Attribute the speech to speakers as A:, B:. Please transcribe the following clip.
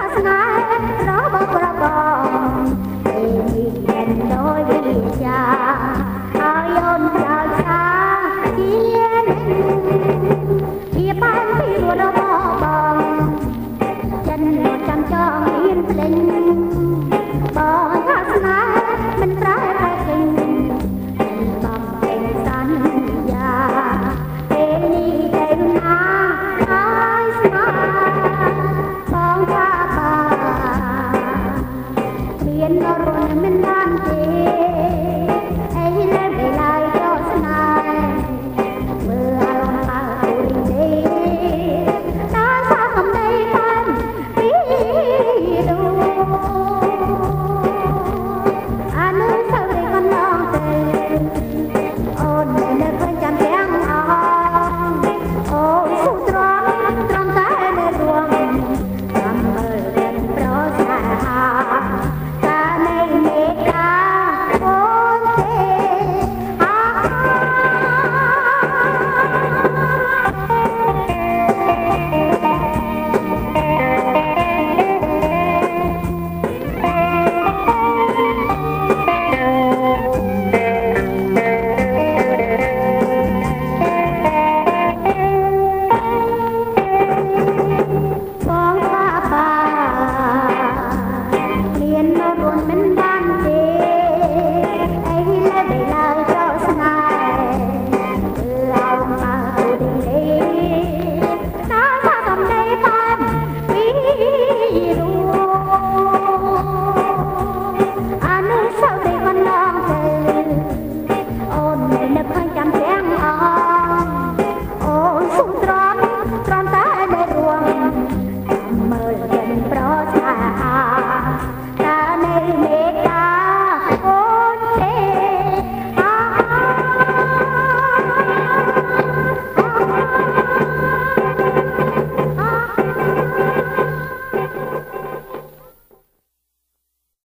A: របស់ប្របងពេលនេះមានដោយវិជាហើយអូនចោលសាជាជាបានពីរបស់បងចិនចាំចងមានភ្លេងបង Come and dance.